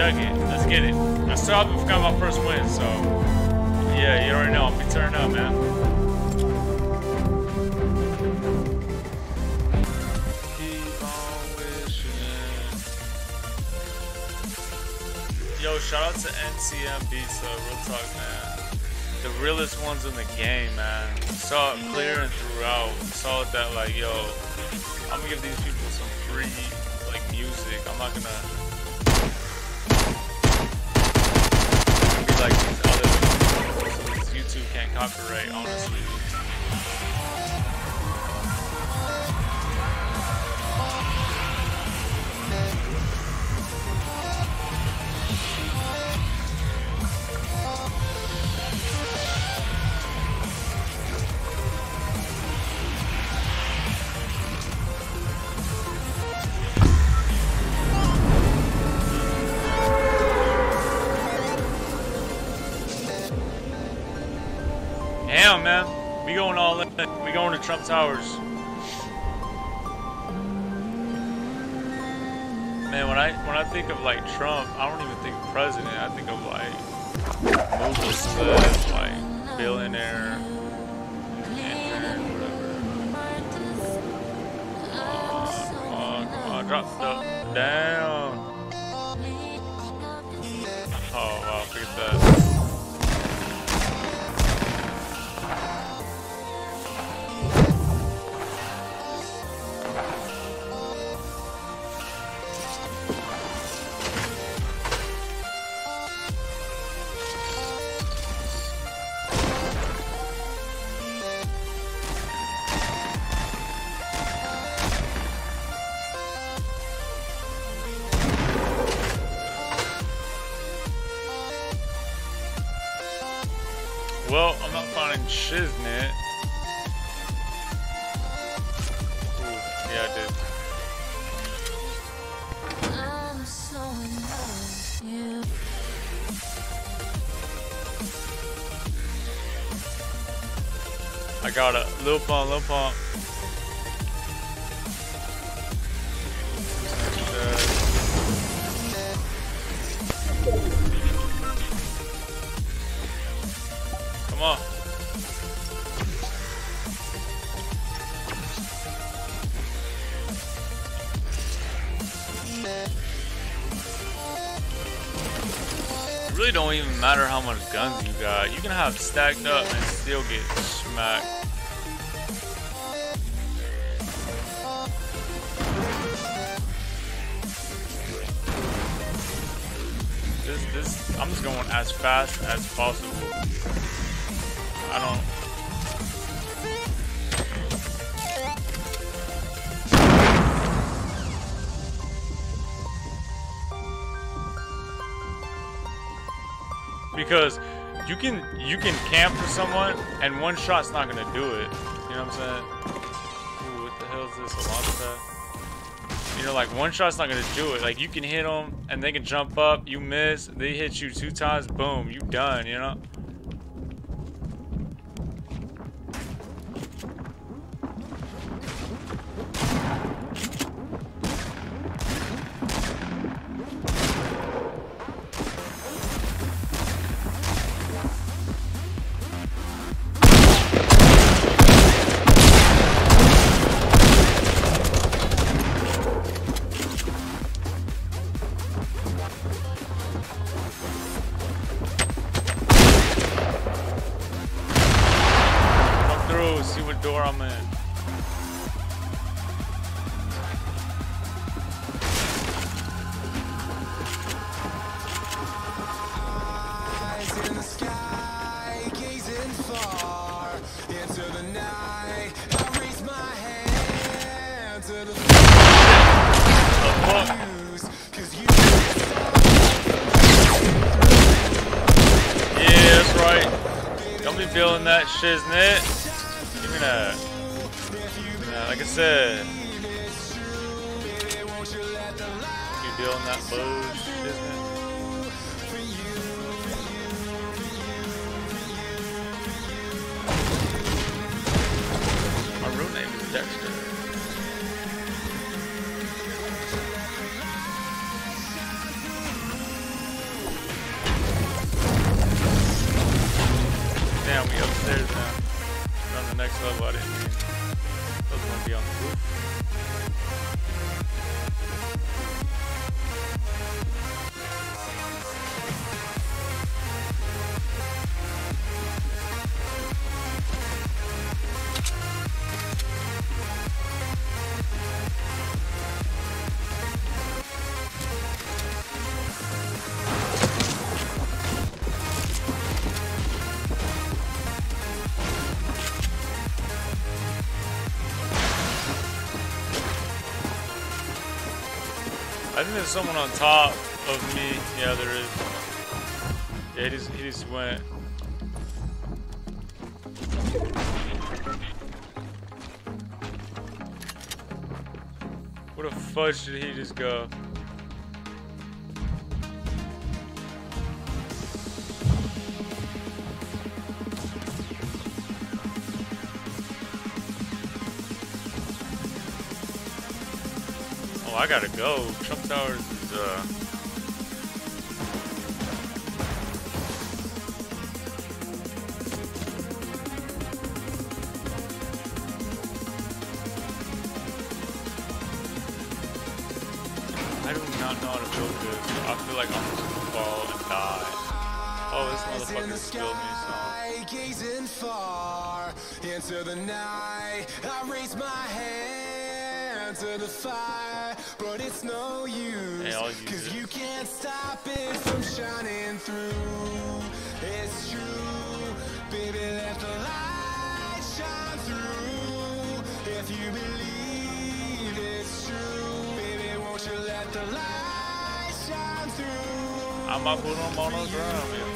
yo, it. Let's get it. I still haven't got my first win, so yeah, you already know. I'm be turning up, man. Yo, shout out to NCM Beats. Real talk, man. The realest ones in the game, man. Saw it clear and throughout. Saw it that, like, yo, I'm gonna give these people some free, like, music. I'm not gonna YouTube can't copyright, honestly. We going to Trump Towers. Man, when I when I think of like Trump, I don't even think president. I think of like movie stud, like billionaire, whatever. Come drop stuff down. Well, I'm not finding Shiznit. Ooh, yeah, I did. I'm so in love with you. I got a Lil Pump, Lil Pump. Really don't even matter how much guns you got. You can have stacked up and still get smacked. This, this, I'm just going as fast as possible. I don't. Because you can you can camp for someone and one shot's not gonna do it. You know what I'm saying? Ooh, what the hell is this? A? You know, like one shot's not gonna do it. Like you can hit them and they can jump up, you miss, they hit you two times, boom, you done. You know? Don't be building that shiznit. I think there's someone on top of me. Yeah, there is. Yeah, he just, he just went. What a fudge did he just go? Oh, I gotta go. Trump Towers is, uh... I do not know how to build this. I feel like I'm just gonna fall and die. Oh, this motherfucker killed me, so... gazing far into the night. I raise my hand to the fire, but it's no use. Cause it. you can't stop it from shining through. It's true, baby, let the light shine through. If you believe it's true, baby, won't you let the light shine through? I might put him on the ground, yeah.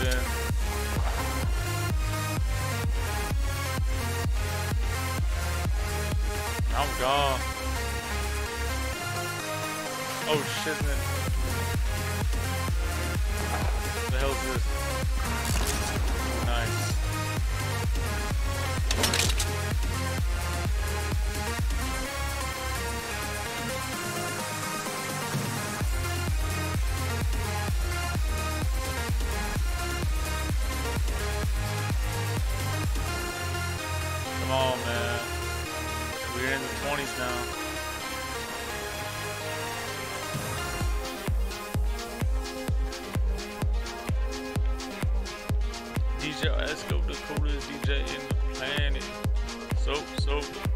Someone's. I'm gone. Oh shit, man. What the hell is this? Nice. Come on, man. We're in the 20s now. DJ Esco, the coolest DJ in the planet. So, so.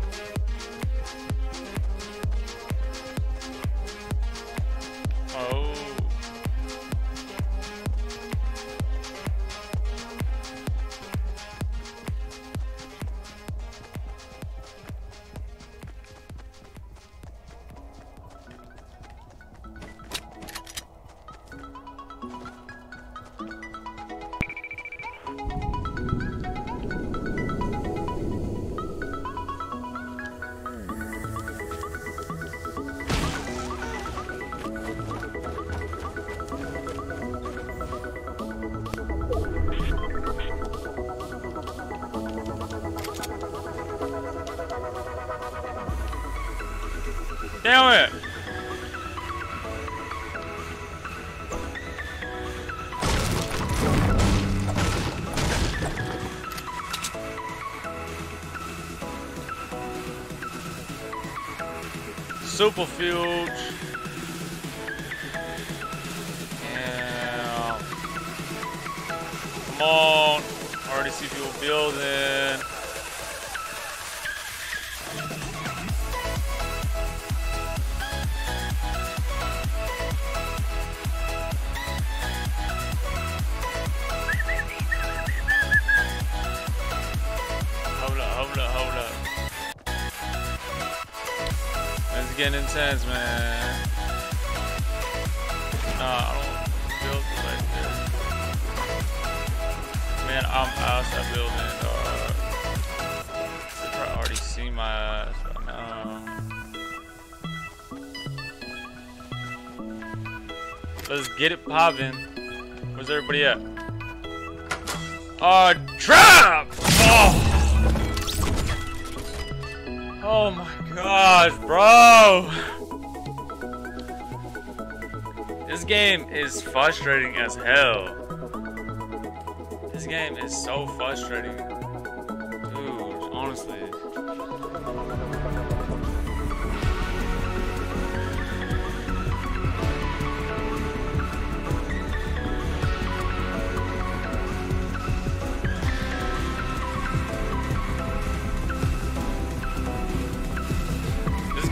Damn it! Superfuge. Yeah. Come on. Already see people building. Getting intense, man. Nah, I don't build like this. Man, I'm outside building, dog. They probably already see my ass right now. Let's get it poppin'. Where's everybody at? Uh, trap! Oh my gosh, bro! This game is frustrating as hell. This game is so frustrating. Dude, honestly.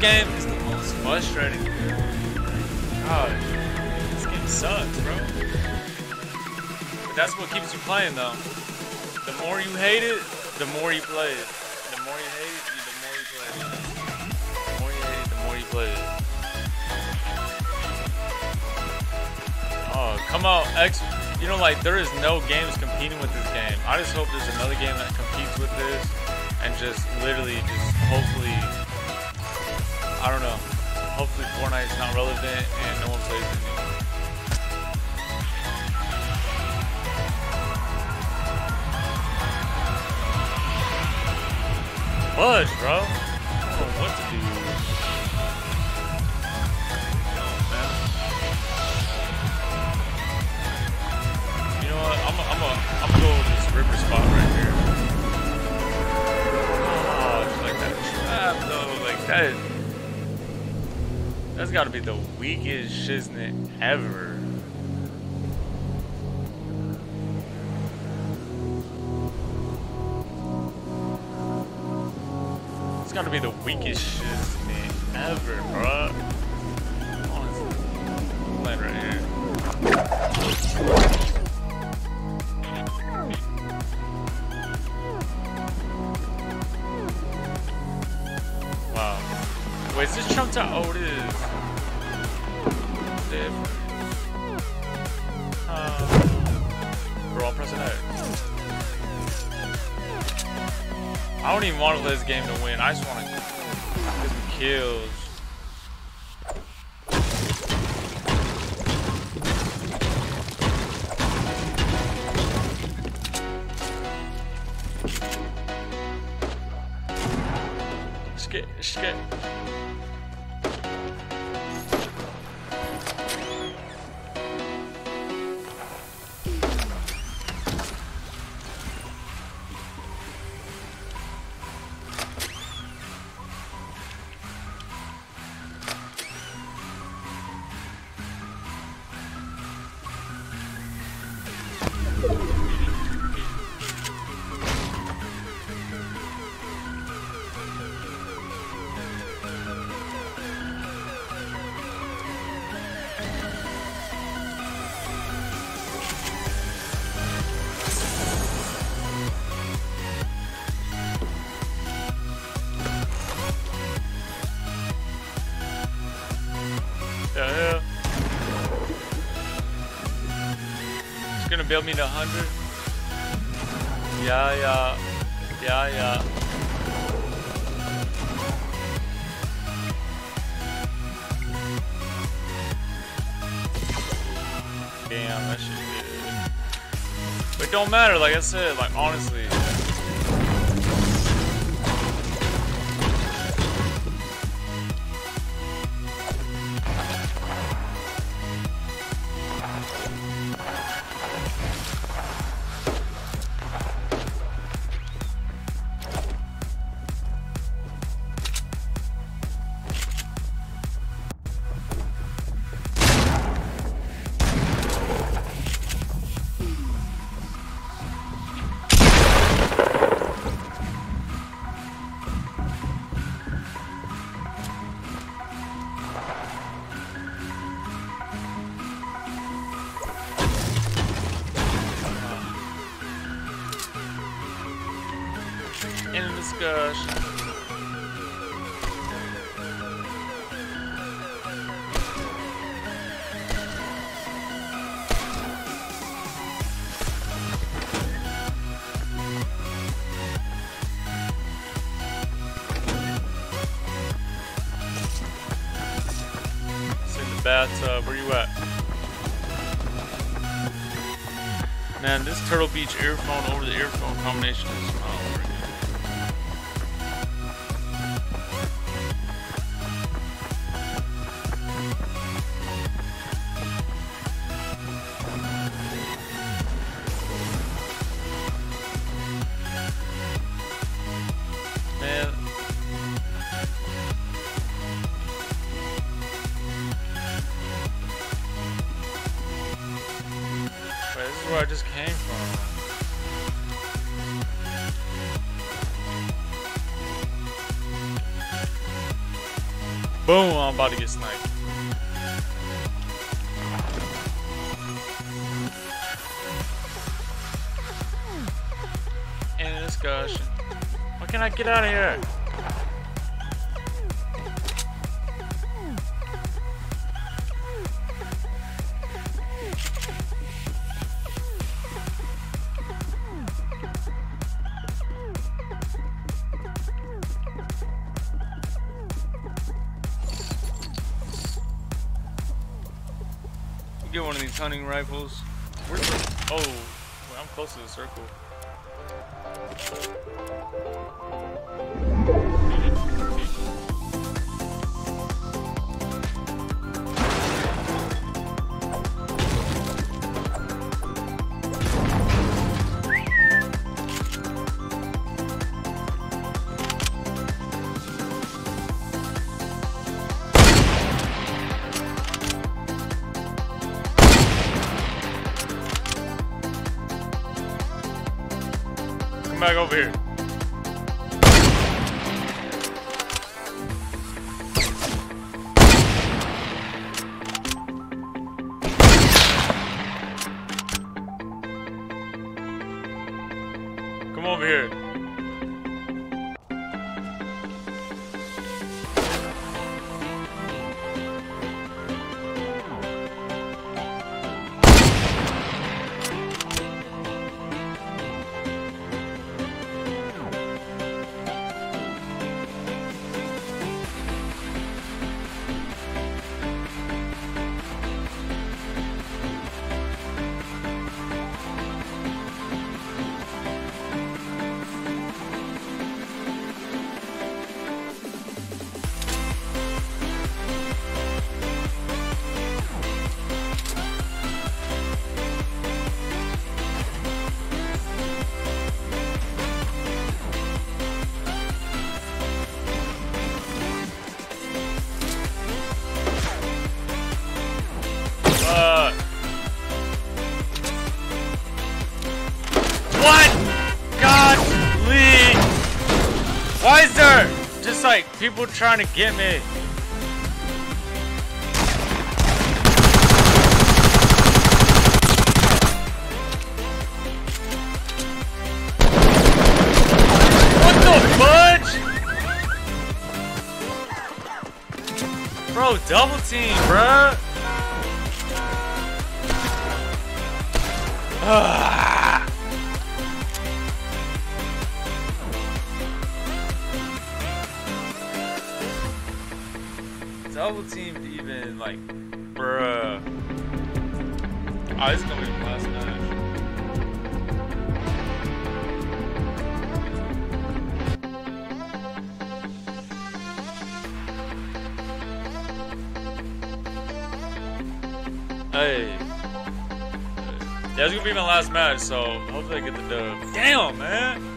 Game is the most frustrating. Gosh, this game sucks, bro. But that's what keeps you playing, though. The more you hate it, the more you play it. The more you hate it, the more you play it. The more you hate it, the more you play it. Oh, come out, X. You know, like, there is no games competing with this game. I just hope there's another game that competes with this and just literally just hopefully I don't know. Hopefully Fortnite's not relevant and no one plays it anymore. Fudge, bro. I what to got to be the weakest shiznit ever. It's got to be the weakest shiznit ever, bro. Honestly, right here. Wait, is this Trump Tower? Oh, it is. Uh, bro, A. I don't even want to play this game to win. I just want to get some kills. Skip, skip. Build me to 100? Yeah, yeah. Yeah, yeah. Damn, that shit. But it don't matter, like I said, like honestly. gosh. In the bathtub. Where you at? Man, this Turtle Beach earphone over the earphone combination is oh, Boom, I'm about to get sniped. End of discussion. Why can't I get out of here? Hunting rifles. The, oh, wait, I'm close to the circle. Back over here. Come over here. People trying to get me? Bro, double team, bruh. Ah. Double teamed even like bruh. Oh, this is gonna be last match. Hey. It's gonna be my last match, so hopefully I get the dub. Damn, man!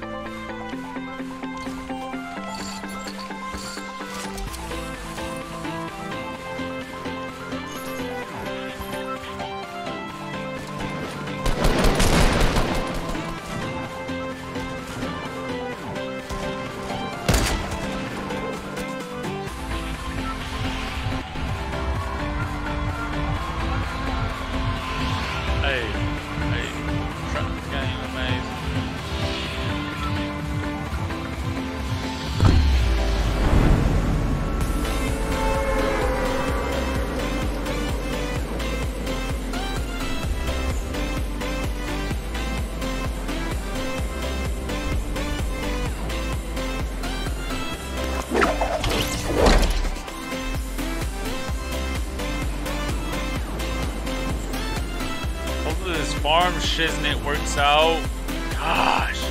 Farm it works out. Gosh.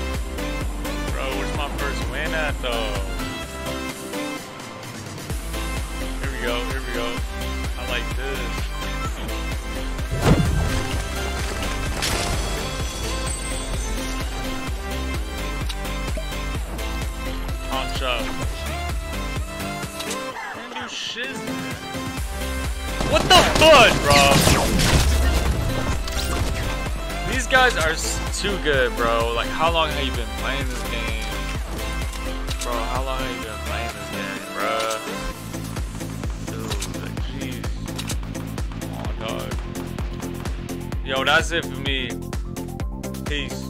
Bro, where's my first win at though? Here we go, here we go. I like this. New shiznit. What the fud, bro? These guys are too good, bro. Like, how long have you been playing this game? Bro, how long have you been playing this game, bro? Dude, jeez. On, dog. Yo, that's it for me. Peace.